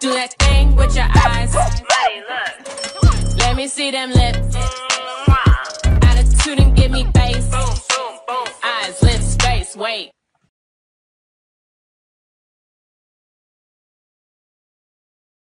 Do that thing with your eyes. Money, look. Let me see them lips. Attitude and give me face. Eyes, lips, face, wait.